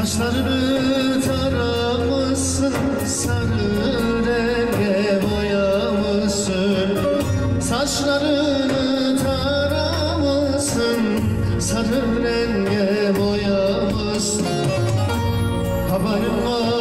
Saçlarını taramışsın sarı renge boyamışsın. Saçlarını taramışsın sarı renge boyamışsın. Haberin var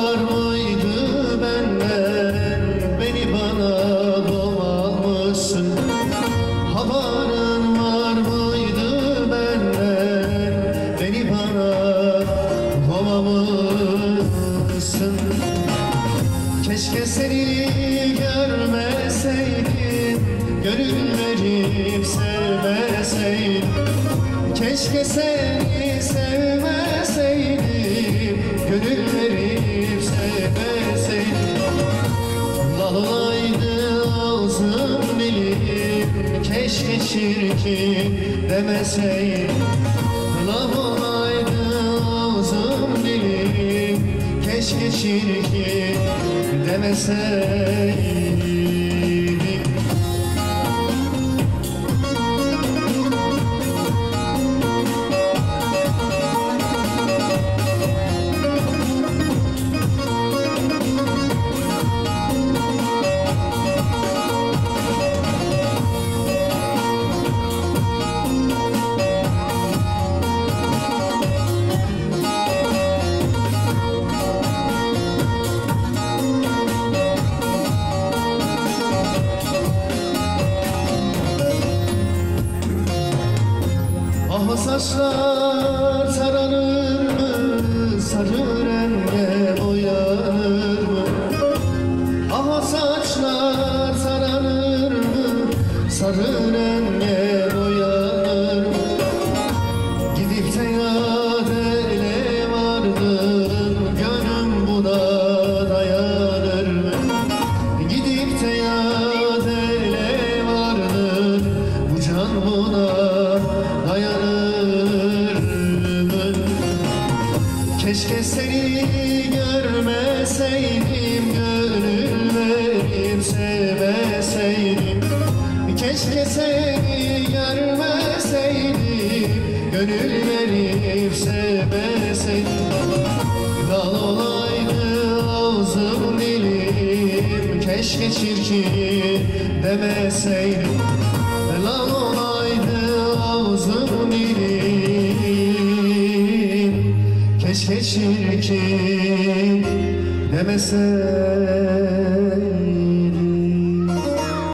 Keşke seni sevmeseydim Gönül verip sevmeseydim. Lal olaydı ağzım dilim Keşke çirkin demeseydim. Lal olaydı ağzım dilim Keşke çirkin demeseydim Ah o saçlar taranır mı? Sarı renge boyanır mı? Ah o saçlar taranır mı? Sarı renge Keşke seni görmeseydim Gönül verip sevmeseydim. Keşke seni görmeseydim Gönül verip sevmeseydim. Dal olaydı ağzım dilim Keşke çirkin demeseydim çirkin demeseydim